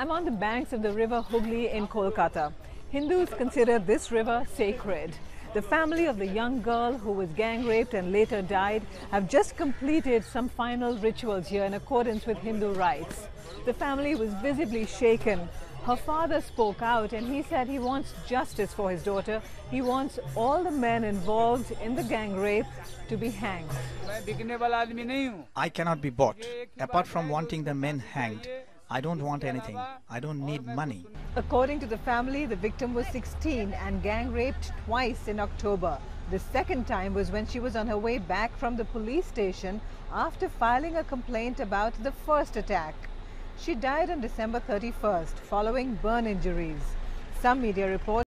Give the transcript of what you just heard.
I'm on the banks of the river Hooghly in Kolkata. Hindus consider this river sacred. The family of the young girl who was gang raped and later died have just completed some final rituals here in accordance with Hindu rites. The family was visibly shaken. Her father spoke out and he said he wants justice for his daughter. He wants all the men involved in the gang rape to be hanged. I cannot be bought. Apart from wanting the men hanged, I don't want anything. I don't need money. According to the family, the victim was 16 and gang raped twice in October. The second time was when she was on her way back from the police station after filing a complaint about the first attack. She died on December 31st following burn injuries. Some media reports